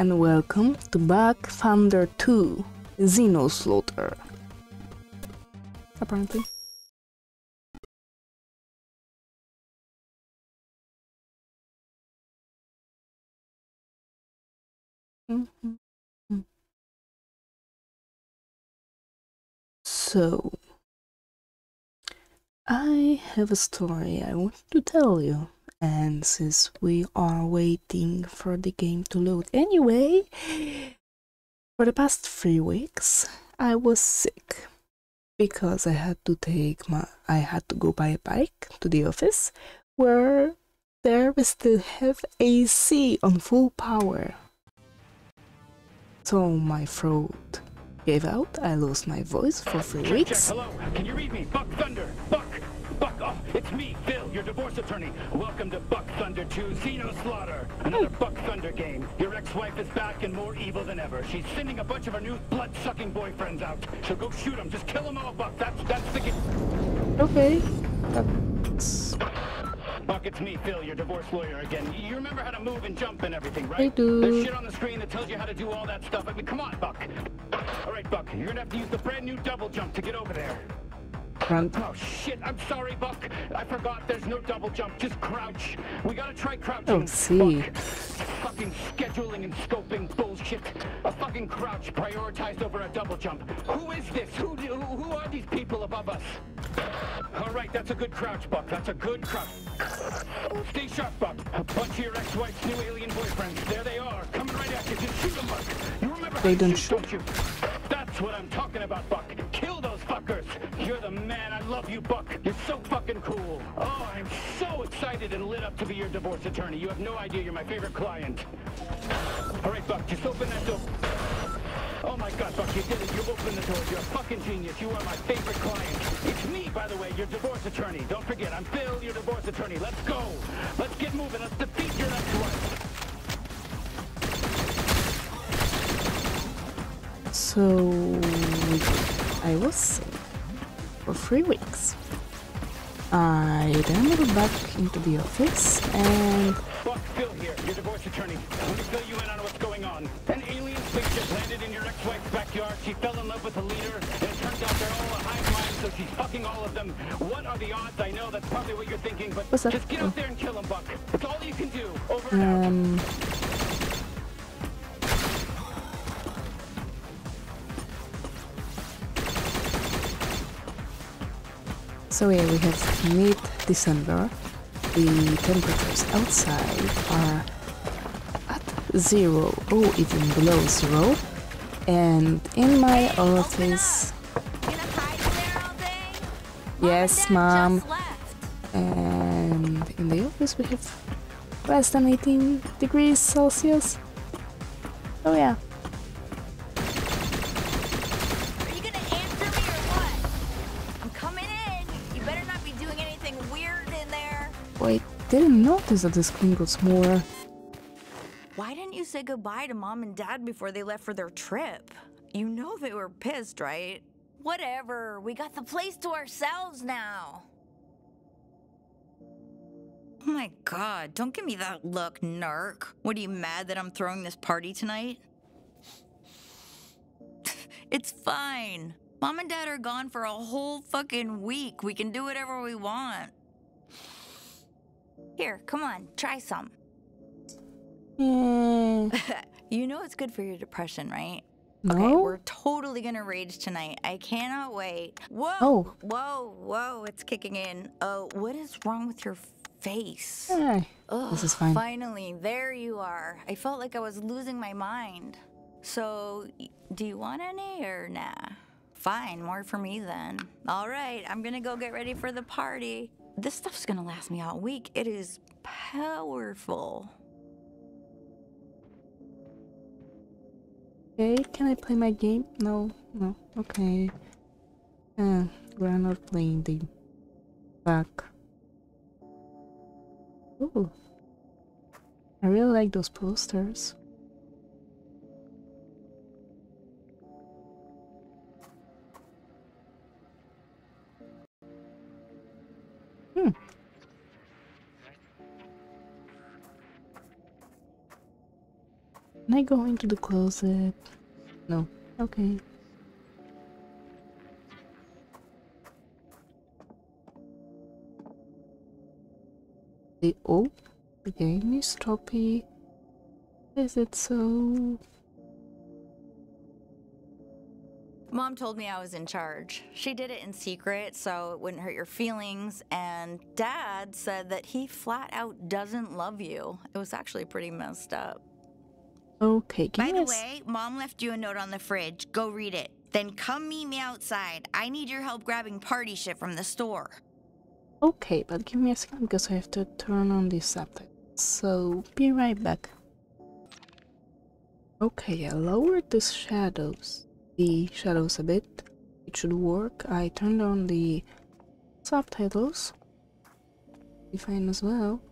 and welcome to Buck Thunder 2 Xenoslaughter. Apparently. So, I have a story I want to tell you, and since we are waiting for the game to load anyway, for the past three weeks I was sick because I had to take my I had to go by a bike to the office where there we still have AC on full power. So my throat gave out, I lost my voice for three Check, weeks. Check, hello, can you read me? Buck Thunder, Buck, Buck, oh, it's me, your divorce attorney. Welcome to Buck Thunder 2 Xeno Slaughter. Another oh. Buck Thunder game. Your ex-wife is back and more evil than ever. She's sending a bunch of her new blood-sucking boyfriends out. So go shoot them, just kill them all, Buck. That's, that's the game. Okay. That's Buck, it's me, Phil, your divorce lawyer again. You remember how to move and jump and everything, right? I do. There's shit on the screen that tells you how to do all that stuff. I mean, come on, Buck. All right, Buck, you're gonna have to use the brand new double jump to get over there. Front. Oh shit, I'm sorry, Buck. I forgot there's no double jump, just crouch. We gotta try crouching. Oh, see. Buck. Fucking scheduling and scoping bullshit. A fucking crouch prioritized over a double jump. Who is this? Who, do- who, are these people above us? All right, that's a good crouch, Buck. That's a good crouch. Stay sharp, Buck. A bunch of your ex-wife's new alien boyfriends. There they are, coming right at you. Just shoot them, Buck. You remember how They to don't shoot, don't you? That's what I'm talking about, Buck. Kill those fuckers. You're the man. I love you, Buck. You're so fucking cool. Oh, I'm so excited and lit up to be your divorce attorney. You have no idea. You're my favorite client. All right, Buck. Just open that door. Oh my God, Buck, you did it. You opened the door. You're a fucking genius. You are my favorite client. It's me, by the way, your divorce attorney. Don't forget, I'm Phil, your divorce attorney. Let's go. Let's get moving. Let's defeat your ex-wife. So I was for three weeks. I then moved back into the office and Buck, Phil here, your divorce attorney. Let me fill you in on what's going on. An alien spaceship landed in your ex-wife's backyard. She fell in love with the leader, and it turns out they're all a hive mind, so she's fucking all of them. What are the odds? I know that's probably what you're thinking, but just get out there and kill them, Buck. It's all you can do. Over and out. Um, So yeah, we have mid-December. The temperatures outside are at zero or even below zero. And in my office? Yes, Mom. and in the office we have less than 18 degrees Celsius. Oh yeah. Wait, didn't notice that the screen got smaller. Why didn't you say goodbye to mom and dad before they left for their trip? You know they were pissed, right? Whatever. We got the place to ourselves now. Oh my god, don't give me that look, narc. What are you mad that I'm throwing this party tonight? it's fine. Mom and dad are gone for a whole fucking week. We can do whatever we want. Here, come on, try some. Hmm, You know it's good for your depression, right? No? Okay, we're totally gonna rage tonight. I cannot wait. Whoa! Oh. Whoa, whoa, it's kicking in. Oh, what is wrong with your face? Eh, Ugh, this is fine. Finally, there you are. I felt like I was losing my mind. So, do you want any or nah? Fine, more for me then. All right, I'm gonna go get ready for the party. This stuff's gonna last me all week. It is powerful. Okay, can I play my game? No, no, okay. Uh, we're not playing the back. Ooh. I really like those posters. Can I go into the closet? No. Okay. The oh, the game is choppy. Is it so? Mom told me I was in charge. She did it in secret so it wouldn't hurt your feelings, and Dad said that he flat out doesn't love you. It was actually pretty messed up. Okay, give By me the way, Mom left you a note on the fridge. Go read it. Then come meet me outside. I need your help grabbing party shit from the store. Okay, but give me a second because I have to turn on the subtitles. So, be right back. Okay, I lowered the shadows, the shadows a bit. It should work. I turned on the subtitles. Be fine as well.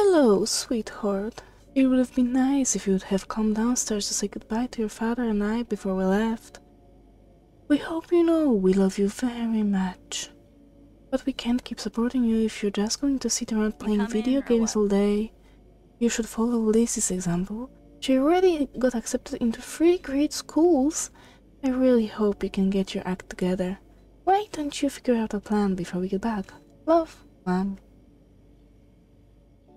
Hello, sweetheart. It would have been nice if you would have come downstairs to say goodbye to your father and I before we left. We hope you know we love you very much. But we can't keep supporting you if you're just going to sit around playing video games all day. You should follow Lizzie's example. She already got accepted into three great schools. I really hope you can get your act together. Why don't you figure out a plan before we get back? Love, Mom.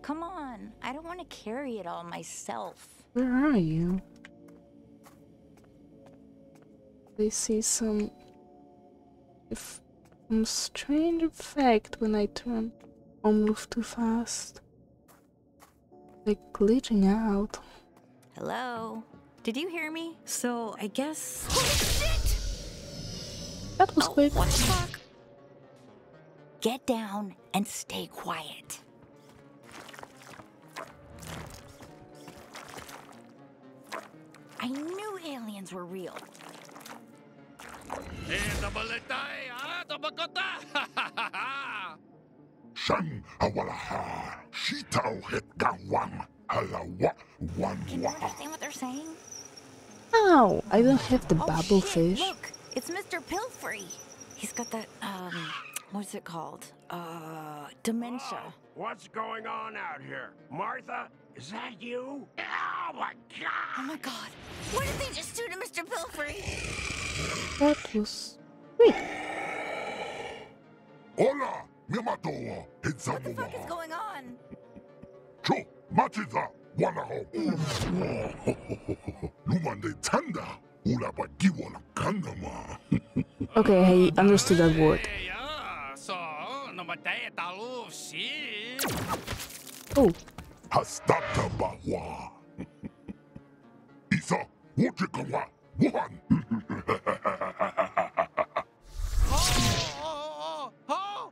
Come on, I don't want to carry it all myself. Where are you? I see some if some strange effect when I turn or move too fast. Like glitching out. Hello? Did you hear me? So, I guess. Holy shit! That was Oh, quick. What the fuck? Get down and stay quiet. I knew aliens were real. Shan awalaha, shitao het gawang, halawa, wan Can you understand what they're saying? Ow! I don't have the Oh, bubble shit, fish. Look, it's Mr. Pilfrey. He's got that, um, what's it called? Uh, dementia. What's going on out here? Martha, is that you? Oh my god! Oh my god. What did they just do to Mr. Pilfrey? That was quick. Hola, miyamatoa, What the fuck is going on? Cho, machiza, wanaho. Lumande tanda, ulaba giwala kandama. Okay, I understood that word. Yeah, so namatay. Oh, Hastata bawa.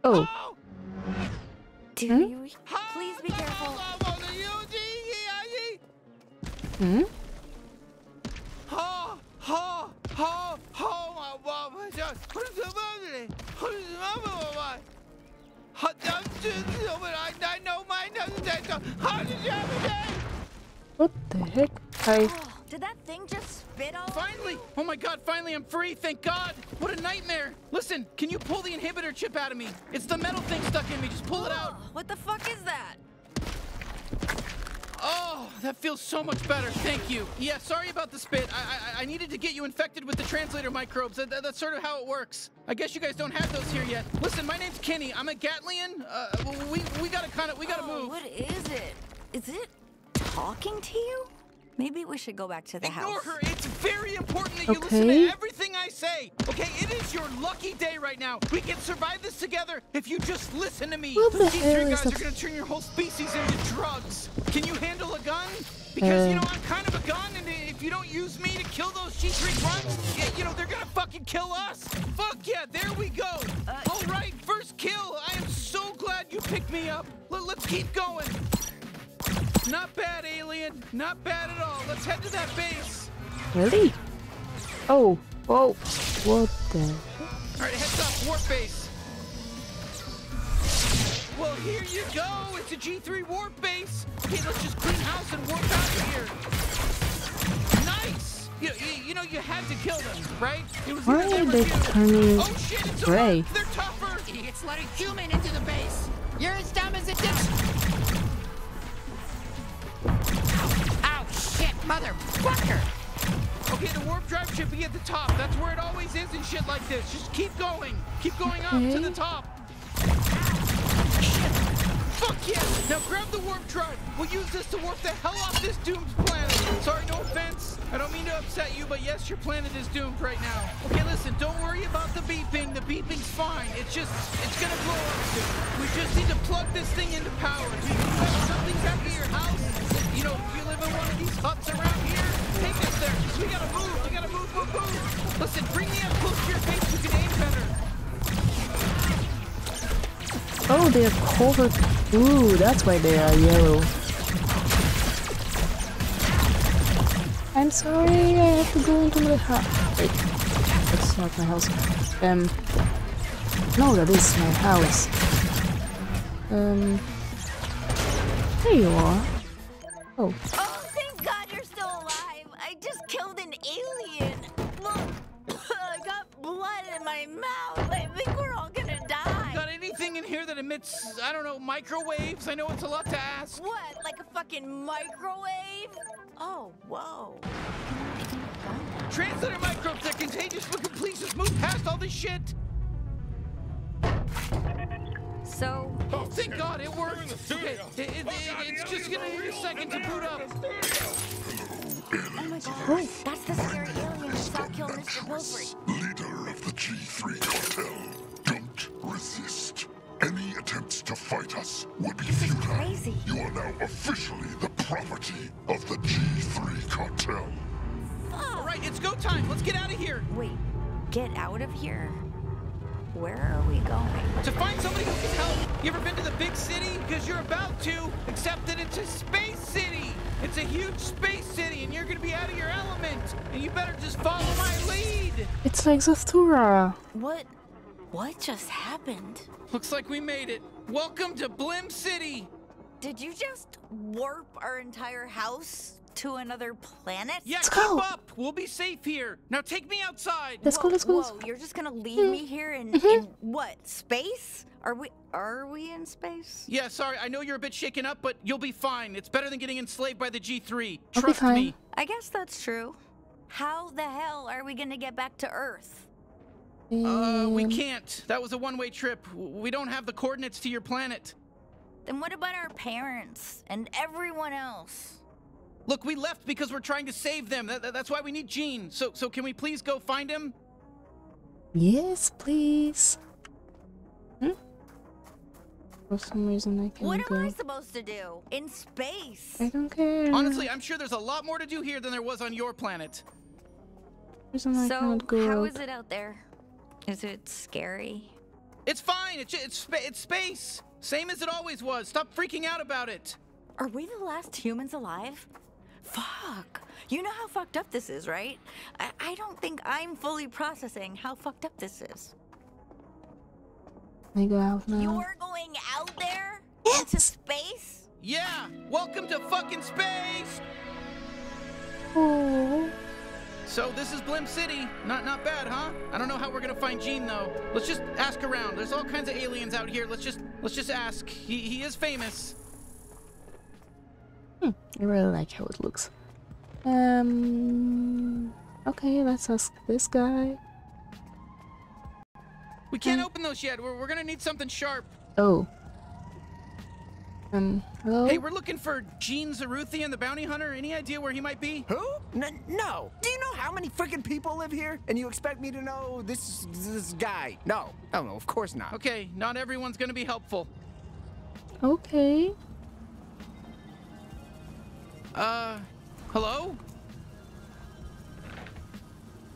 Oh. Do Hmm? you? Please be careful. hmm? My mama, just who's the mother? Who's the mama? Hot dog, I I know my nose. How did you have it? What the heck? I did that thing just spit all over Finally! Oh my god, finally I'm free, thank god! What a nightmare! Listen, can you pull the inhibitor chip out of me? It's the metal thing stuck in me, just pull it out! Oh, what the fuck is that? Oh, that feels so much better, thank you. Yeah, sorry about the spit. I, I, I needed to get you infected with the translator microbes. That, that- that's sort of how it works. I guess you guys don't have those here yet. Listen, my name's Kenny. I'm a Gatlian. Uh, we, we gotta kind of, we gotta oh, move. What is it? Is it talking to you? Maybe we should go back to the Ignore house. her. It's very important that you listen Okay. to everything I say. Okay, it is your lucky day right now. We can survive this together if you just listen to me. What the Those G3 hell guys that? are gonna turn your whole species into drugs. Can you handle a gun? Because you Uh. know I'm kind of a gun, and if you don't use me to kill those G3 grunts, y- you know they're gonna fucking kill us. Fuck yeah, there we go. Uh, All right, first kill. I am so glad you picked me up. Let- let's keep going. Not bad, alien. Not bad at all. Let's head to that base. really? Oh, whoa! What the? All right, heads up, warp base. Well, here you go. It's a G3 warp base. Okay, let's just clean house and warp out of here. Nice. You, you, you know you had to kill them, right? It was Why either are they turning Oh shit! It's gray? over. They're tougher. Idiots letting human into the base. You're as dumb as a dipshit. Ow, shit, motherfucker! Okay, the warp drive should be at the top. That's where it always is and shit like this. Just keep going. Keep going okay. up to the top. Ow, shit! Fuck yeah! Now grab the warp drive. We'll use this to warp the hell off this doomed. Sorry, no offense. I don't mean to upset you, but yes, your planet is doomed right now. Okay, listen, don't worry about the beeping. The beeping's fine. It's just, it's gonna blow up soon. We just need to plug this thing into power. Do you have something back at your house? You know, if you live in one of these huts around here, take us there. we gotta move. We gotta move, move, move. Listen, bring me up close to your face. You can aim better. Oh, they're covered. Ooh, that's why they are yellow. I'm sorry, I have to go into my house. Wait, that's not my house. Um, no, that is my house. Um, there you are. Oh, Oh, thank God you're still alive. I just killed an alien. Look, I got blood in my mouth. I think we're all gonna die. Got anything in here that emits, I don't know, microwaves? I know it's a lot to ask. What? Like a fucking microwave? Oh, whoa. Translator microbes, that are contagious, but can please just move past all this shit. So, Oh, thank God, it worked. Okay, it, it, it, it's just gonna need a second to boot up. Oh my God. That's the scary alien we saw kill Mr. Pilfrey. Leader of the G3 cartel. Don't resist. Any attempts to fight us would be This is futile. crazy. You are now officially the property of the G3 cartel. All right, it's go time. Let's get out of here. wait, get out of here? Where are we going? To find somebody who can help. You ever been to the big city? Because you're about to, except that it's a space city. It's a huge space city, and you're gonna be out of your element. And you better just follow my lead. it's like Zathura. What? What just happened? Looks like we made it. Welcome to Blim City. Did you just warp our entire house to another planet? Yeah, Let's keep go. up. We'll be safe here. Now take me outside. Let's go, let's go. let's Whoa, you're just gonna leave me here in, in what? Space? Are we are we in space? Yeah, sorry. I know you're a bit shaken up, but you'll be fine. It's better than getting enslaved by the G3. I'll Trust me. I guess that's true. How the hell are we gonna get back to Earth? Uh, we Um, can't. That was a one-way trip. We don't have the coordinates to your planet. Then what about our parents and everyone else? Look, we left because we're trying to save them. That, that- that's why we need Gene. So, so can we please go find him? Yes, please. Hmm? For some reason, I can't What go. am I supposed to do in space? I don't care. Honestly, I'm sure there's a lot more to do here than there was on your planet. reason I so, cannot go how up. is it out there? Is it scary? It's fine. It's it's spa- it's space. Same as it always was. Stop freaking out about it. Are we the last humans alive? Fuck. You know how fucked up this is, right? I, I don't think I'm fully processing how fucked up this is. Can I go out now? You're going out there? Into space? Yeah. Welcome to fucking space. Oh. So this is Blim City. Not not bad, huh? I don't know how we're gonna find Gene though. Let's just ask around. There's all kinds of aliens out here. Let's just let's just ask. He he is famous. Hmm. I really like how it looks. Um. Okay, let's ask this guy. We can't open those yet. We're, we're gonna need something sharp. Oh. Um. Hello. Hey, we're looking for Gene Zaruthian, the bounty hunter. Any idea where he might be? Who? N- no. Do you know how many freaking people live here? And you expect me to know this this guy? No. Oh, no, of course not. Okay, not everyone's gonna be helpful. Okay. Uh, hello?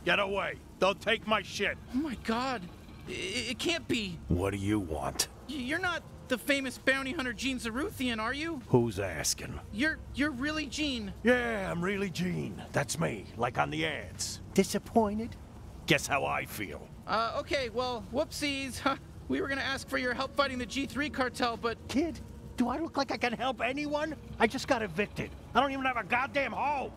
Get away. They'll take my shit. Oh my god. I- it can't be. What do you want? You're not the famous bounty hunter Gene Zaruthian, are you? Who's asking? You're you're really Gene. Yeah, I'm really Gene. That's me, like on the ads. Disappointed? Guess how I feel. Uh, okay, well, whoopsies. Huh. We were gonna ask for your help fighting the G3 cartel, but Kid, do I look like I can help anyone? I just got evicted. I don't even have a goddamn home.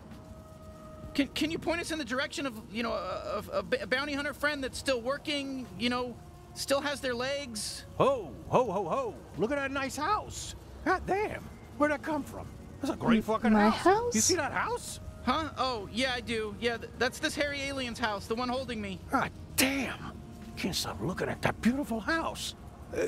can, can you point us in the direction of, you know, a bounty hunter friend that's still working, you know, still has their legs? Ho, ho, ho, ho. Look at that nice house. God damn. Where'd that come from? That's a great fucking my house. You see that house? Huh? Oh, yeah, I do. Yeah, th- that's this hairy alien's house, the one holding me. God damn! Can't stop looking at that beautiful house. Uh,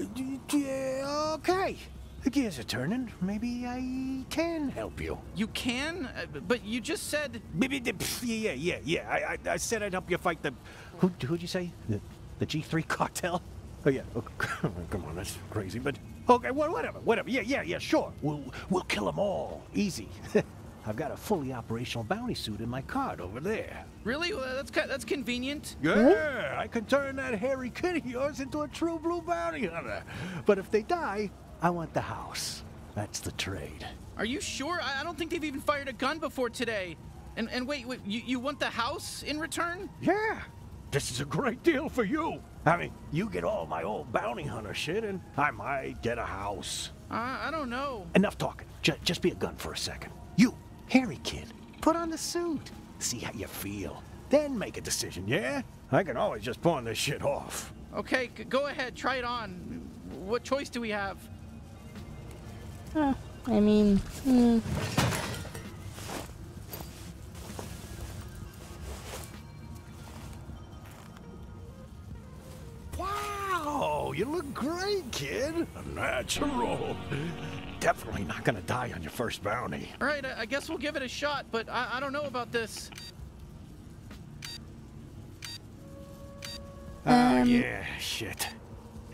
yeah, okay. The gears are turning. Maybe I can help you. You can? Uh, but you just said. Maybe the, pff, yeah, yeah, yeah. I, I, I said I'd help you fight the. Who, who'd you say? The, the G3 cocktail? Oh yeah. Oh, come on, that's crazy. But okay, well, whatever, whatever. Yeah, yeah, yeah. Sure. We'll we'll kill them all. Easy. I've got a fully operational bounty suit in my cart over there. Really? Well, that's that's convenient. Yeah, I can turn that hairy kid of yours into a true blue bounty hunter. But if they die, I want the house. That's the trade. Are you sure? I, I don't think they've even fired a gun before today. And and wait, wait, you, you want the house in return? Yeah, this is a great deal for you. I mean, you get all my old bounty hunter shit, and I might get a house. Uh, I don't know. Enough talking. J- just be a gun for a second. You, hairy kid, put on the suit. See how you feel. Then make a decision, yeah? I can always just pawn this shit off. Okay, g- go ahead, try it on. What choice do we have? Uh, I mean, hmm. Great, kid. Natural. Definitely not gonna die on your first bounty. All right, I, I guess we'll give it a shot, but I, I don't know about this. Ah, Um, yeah, shit.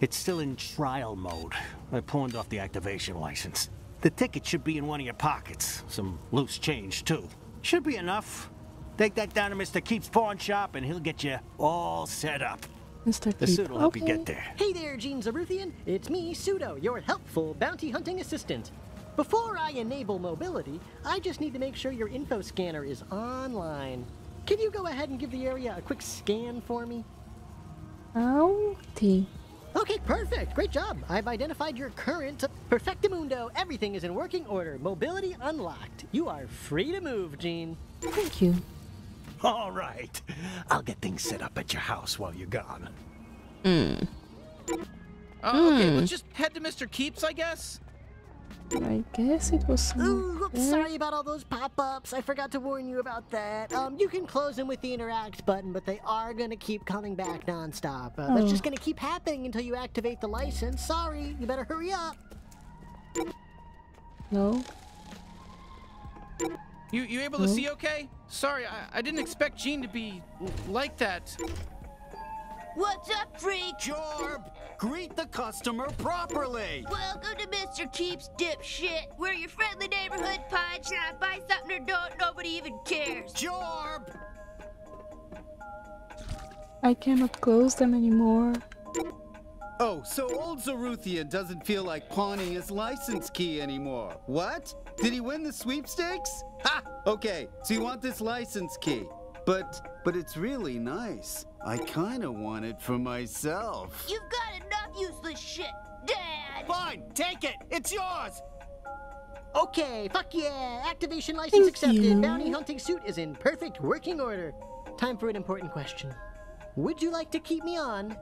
It's still in trial mode. I pawned off the activation license. The ticket should be in one of your pockets. Some loose change, too. Should be enough. Take that down to Mr. Keep's pawn shop and he'll get you all set up. Mr. The Keep. suit will help you get there. Hey there, Gene Zaruthian. It's me, Pseudo, your helpful bounty hunting assistant. Before I enable mobility, I just need to make sure your info scanner is online. Can you go ahead and give the area a quick scan for me? Outie. Okay, perfect. Great job. I've identified your current Perfectamundo. Everything is in working order. Mobility unlocked. You are free to move, Gene. Thank you. All right. I'll get things set up at your house while you're gone. Uh, Okay, let's just head to Mr. Keeps, I guess. I guess it was. Ooh, oops, sorry about all those pop-ups. I forgot to warn you about that. Um, you can close them with the interact button, but they are gonna keep coming back nonstop. Uh, That's Oh. just gonna keep happening until you activate the license. Sorry, you better hurry up. No. You you able to hmm? see okay? Sorry, I, I didn't expect Gene to be like that. What's up, freak? Jorb, greet the customer properly. Welcome to Mr. Keeps Dipshit. We're your friendly neighborhood pawn shop. Buy something or don't, nobody even cares. Jorb, I cannot close them anymore. Oh, so old Zaruthian doesn't feel like pawning his license key anymore. What? Did he win the sweepstakes? Ha! Okay, so you want this license key. But but it's really nice. I kinda want it for myself. You've got enough useless shit, Dad. Fine, take it. It's yours. Okay, fuck yeah! Activation license Thank accepted. you. Bounty hunting suit is in perfect working order. Time for an important question. Would you like to keep me on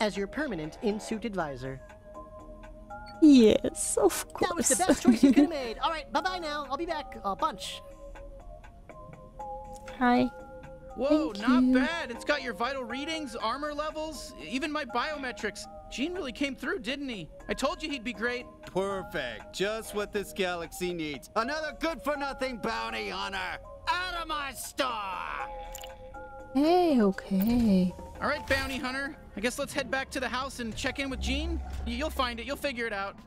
as your permanent in-suit advisor? Yes, of course. That was the best choice you could have made. All right, bye-bye now. I'll be back. A bunch. Hi. Whoa, Thank not you. bad. It's got your vital readings, armor levels, even my biometrics. Gene really came through, didn't he? I told you he'd be great. Perfect. Just what this galaxy needs. Another good-for-nothing bounty hunter. Out of my star. Hey, okay. All right, bounty hunter. I guess let's head back to the house and check in with Gene. You'll find it. You'll figure it out.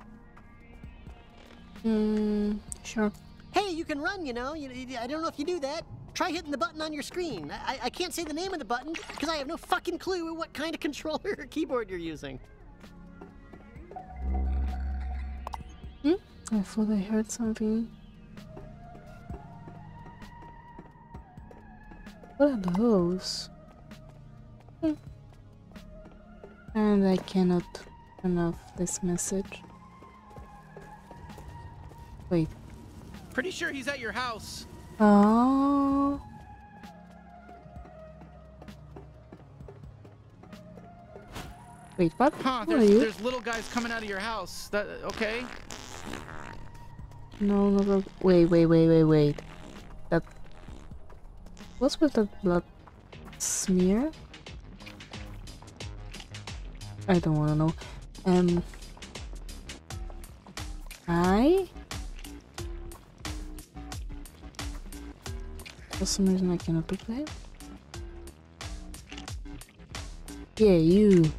Hmm, sure. Hey, you can run, you know. You, you- I don't know if you do that. Try hitting the button on your screen. I, I- I can't say the name of the button because I have no fucking clue what kind of controller or keyboard you're using. I thought I heard something. What are those? And I cannot turn off this message. Wait. Pretty sure he's at your house. Oh. Wait, what? Huh, Who there's, you? there's little guys coming out of your house. That okay? No, no, no. Wait, wait, wait, wait, wait. That. What's with that blood smear? I don't wanna know. Um I For some reason I cannot pick that. Yeah, you.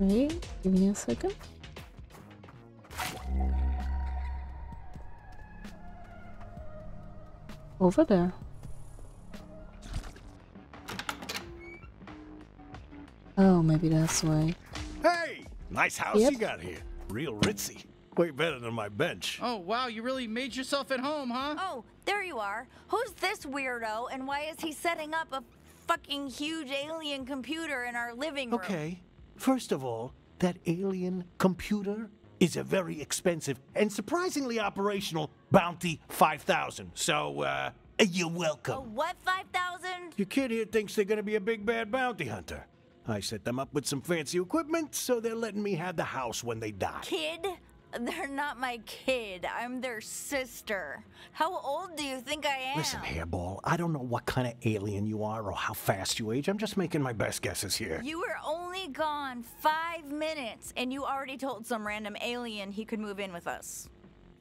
Wait, give me a second. Over there. Oh, maybe that's why. Hey! Nice house Yep. you got here. Real ritzy. Way better than my bench. Oh, wow, you really made yourself at home, huh? Oh, there you are. Who's this weirdo and why is he setting up a fucking huge alien computer in our living room? Okay. First of all, that alien computer is a very expensive and surprisingly operational Bounty 5000. So, uh, you're welcome. A what 5000? Your kid here thinks they're gonna be a big bad bounty hunter. I set them up with some fancy equipment, so they're letting me have the house when they die. Kid? They're not my kid. I'm their sister. How old do you think I am? Listen, Hairball, I don't know what kind of alien you are or how fast you age. I'm just making my best guesses here. You were only gone five minutes and you already told some random alien he could move in with us.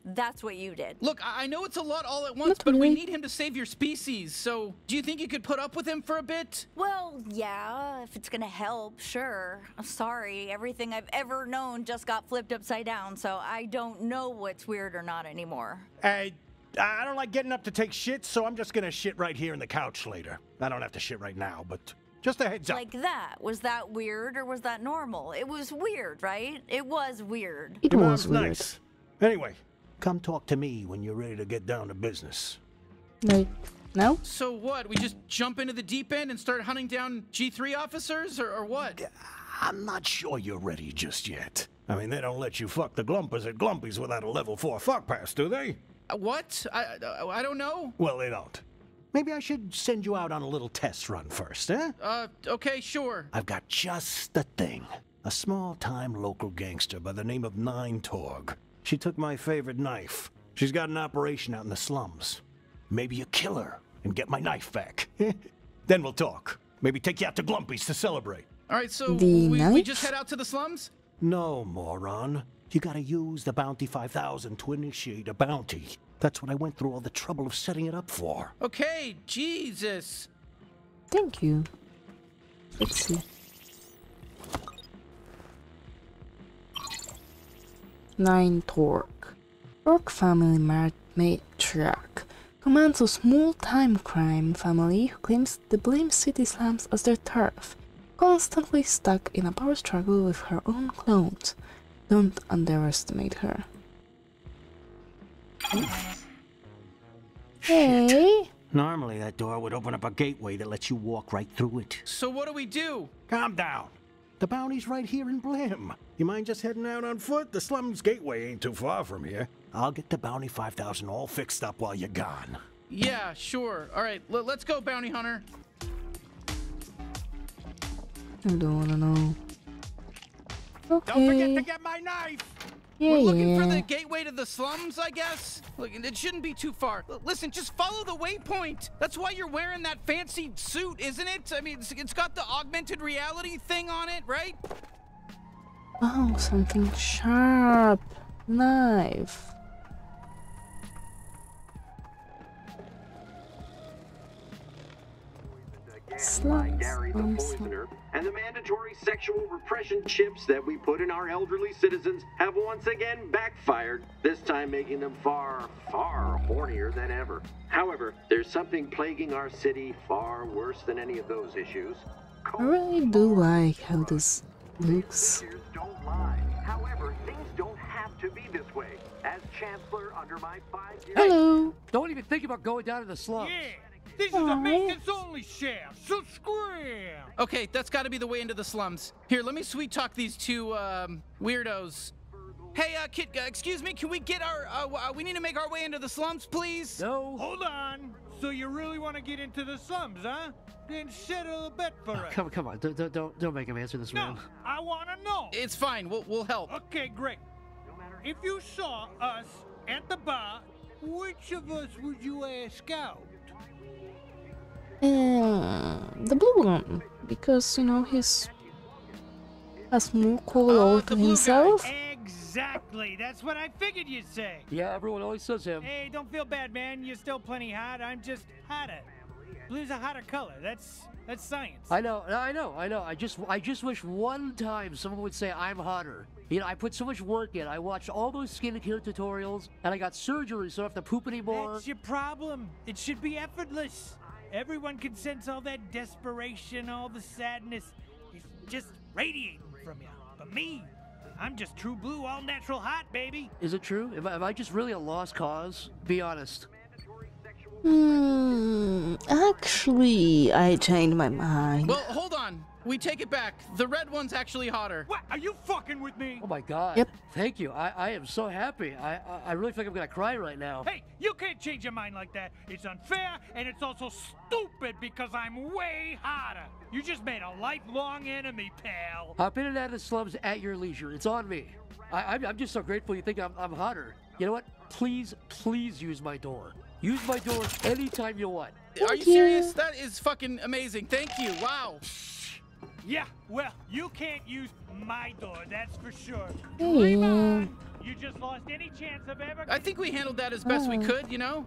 That's what you did. Look, I I know it's a lot all at once, Not but we need him to save your species. So, do you think you could put up with him for a bit? Well, yeah, if it's gonna help, sure. I'm sorry, everything I've ever known just got flipped upside down, so I don't know what's weird or not anymore. I, I don't like getting up to take shit, so I'm just gonna shit right here in the couch later. I don't have to shit right now, but just a heads up. Like that. Was that weird or was that normal? It was weird, right? It was weird. It Your was mom's weird. nice. Anyway, come talk to me when you're ready to get down to business. No. now? So what? We just jump into the deep end and start hunting down G3 officers, or, or what? I'm not sure you're ready just yet. I mean, they don't let you fuck the Glumpers at Glumpies without a level 4 fuck pass, do they? Uh, What? I, I I don't know. Well, they don't. Maybe I should send you out on a little test run first, eh? Uh, okay, sure. I've got just the thing. A small time local gangster by the name of Nine Torg. She took my favorite knife. She's got an operation out in the slums. Maybe you kill her and get my knife back. then we'll talk. Maybe take you out to Glumpy's to celebrate. All right, so The we, we just head out to the slums? No, moron. You gotta use the Bounty 5000 to initiate a bounty. That's what I went through all the trouble of setting it up for. Okay, Jesus. Thank you. Let's see. Nine Torg. Torg family mat- matriarch commands a small-time crime family who claims the Blim City slums as their turf, constantly stuck in a power struggle with her own clones. Don't underestimate her. Hey! Normally, that door would open up a gateway that lets you walk right through it. So what do we do? Calm down. The bounty's right here in Blim. You mind just heading out on foot? The slums gateway ain't too far from here. I'll get the bounty 5000 all fixed up while you're gone. Yeah, sure. All right, l- let's go, bounty hunter. I don't wanna know. Okay. Don't forget to get my knife! Yeah, We're looking for the gateway to the slums, I guess. Look, it shouldn't be too far. L- listen, just follow the waypoint. That's why you're wearing that fancy suit, isn't it? I mean, it's, it's got the augmented reality thing on it, right? Oh, something sharp. Knife. Gary the Poisoner, and the mandatory sexual repression chips that we put in our elderly citizens have once again backfired, this time making them far, far hornier than ever. However, there's something plaguing our city far worse than any of those issues. I really do like how this looks. Years. However, things don't have to be this way. As chancellor under my five years. Hello. Don't even think about going down to the slums. Yeah. This is a maintenance only shaft, so scram! Okay, that's got to be the way into the slums. Here, let me sweet talk these two um, weirdos. Hey, uh, kid, uh, excuse me, can we get our? Uh, uh, we need to make our way into the slums, please. No. Hold on. So you really want to get into the slums, huh? Then settle a bet for us. Come, come on, don't, don't- don't, don't make him answer this, No, man. I want to know. It's fine. We'll we'll help. Okay, great. If you saw us at the bar, which of us would you ask out? Uh, the blue one, because you know he's has more color to himself. Exactly. That's what I figured you'd say. Yeah, everyone always says him. Hey, don't feel bad, man. You're still plenty hot. I'm just hotter. Blue's a hotter color. That's that's science. I know, I know, I know. I just, I just wish one time someone would say I'm hotter. You know, I put so much work in. I watched all those skincare tutorials, and I got surgery, so I don't have to poop anymore. That's your problem. It should be effortless. Everyone can sense all that desperation, all the sadness. It's just radiating from you. But me, I'm just true blue, all natural hot, baby. Is it true? Am I, am I just really a lost cause? Be honest. Hmm. Actually, I changed my mind. Well, hold on. We take it back. The red one's actually hotter. What? Are you fucking with me? Oh my god. Yep. Thank you. I, I am so happy. I, I, I really think I'm gonna cry right now. Hey, you can't change your mind like that. It's unfair and it's also stupid because I'm way hotter. You just made a lifelong enemy, pal. Hop in and out of the slums at your leisure. It's on me. I, I'm, I'm just so grateful you think I'm, I'm hotter. You know what? Please, please use my door. Use my door anytime you want. Are you serious? That is fucking amazing. Thank you. Wow. Yeah, well, you can't use my door, that's for sure. Hey. On. You just lost any chance of ever. I think we handled that as best we Oh. could, you know?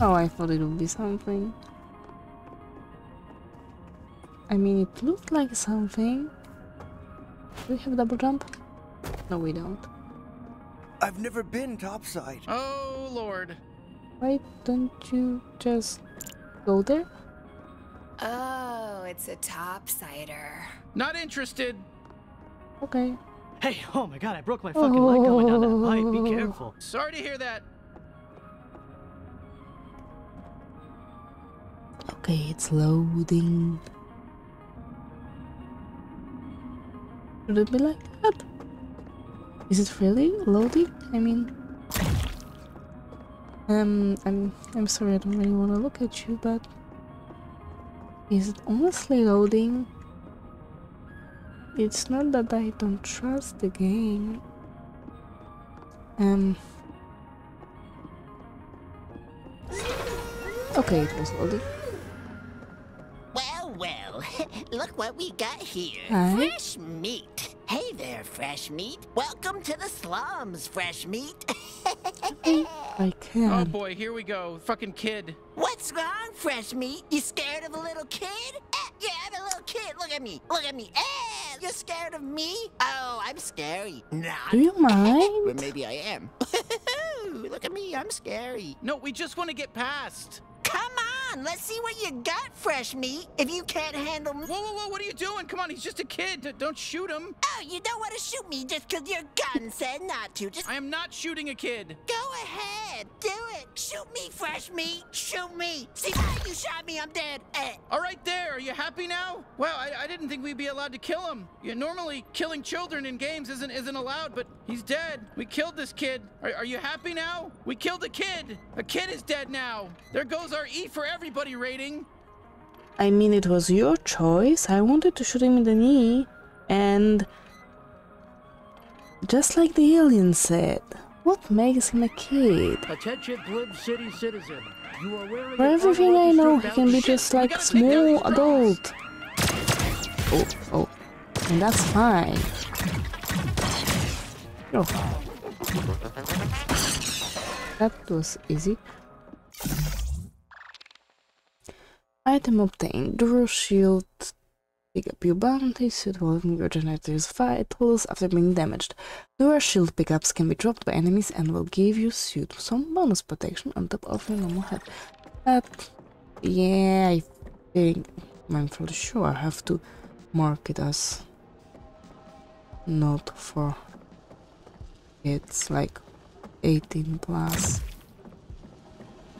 Oh, I thought it would be something. I mean, it looked like something. Do we have double jump? No, we don't. I've never been topside. Oh, Lord. Why don't you just go there? Oh, it's a topsider. Not interested. Okay. Hey, oh my god, I broke my fucking leg going down that pipe. Be oh. careful. Sorry to hear that. Okay, it's loading. Should it be like that? Is it really loading? I mean, um, I'm I'm sorry, I don't really want to look at you, but is it honestly loading? It's not that I don't trust the game. Um. Okay, it was loading. Well, well, look what we got here. Hi. Fresh meat. Hey there, fresh meat. Welcome to the slums, fresh meat. I can. Oh boy, here we go. Fucking kid. What's wrong, fresh meat? You scared of a little kid? Eh, yeah, I'm a little kid. Look at me. Look at me. Eh, you're scared of me? Oh, I'm scary. Nah. Do you Well, mind? maybe I am. Look at me. I'm scary. No, we just want to get past. On. Let's see what you got, fresh meat. If you can't handle me. Whoa, whoa, whoa, what are you doing? Come on, he's just a kid. Don't shoot him. Oh, you don't want to shoot me just because your gun said not to. Just I am not shooting a kid. go ahead. Do it. Shoot me, fresh meat. Shoot me. See, ah, you shot me. I'm dead. Eh. All right, there. Are you happy now? Wow, I, I didn't think we'd be allowed to kill him. Yeah, normally, killing children in games isn't isn't allowed, but he's dead. We killed this kid. Are, are you happy now? We killed a kid. A kid is dead now. There goes our E for everybody rating. I mean, it was your choice. I wanted to shoot him in the knee, and just like the alien said, what makes him a kid? Attention, City citizen. You are wearing For everything I know, he can be just. Like down small adult. Oh, oh, and that's fine. Oh. That was easy. Item obtained. Dual shield. Pick up your bounty bounties, evolving your generator's vitals after being damaged. Dual shield pickups can be dropped by enemies and will give you suit some bonus protection on top of your normal health. But yeah, I think I'm fairly sure I have to mark it as not for it's like 18 plus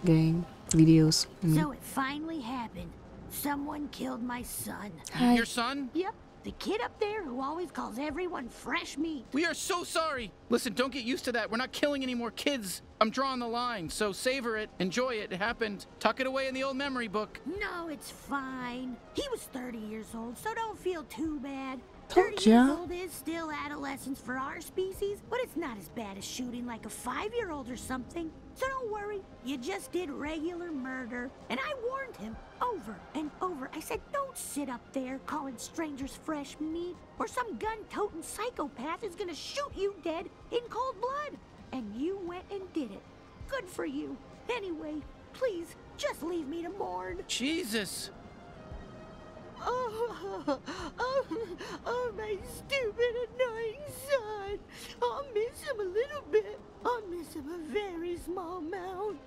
game videos. I mean. So it finally happened. Someone killed my son. Hi. Your son? Yep. The kid up there who always calls everyone fresh meat. We are so sorry. Listen, don't get used to that. We're not killing any more kids. I'm drawing the line, so savor it, enjoy it. It happened. Tuck it away in the old memory book. No, it's fine. He was 30 years old, so don't feel too bad. Told 30 years old is still adolescence for our species, but it's not as bad as shooting like a five-year-old or something. So don't worry, you just did regular murder. And I warned him over and over. I said, don't sit up there calling strangers fresh meat, or some gun-toting psychopath is gonna shoot you dead in cold blood. And you went and did it. Good for you. Anyway, please, just leave me to mourn. Jesus. Oh, oh, oh, oh, my stupid, annoying son. I'll miss him a little bit. I'll miss him a very small amount.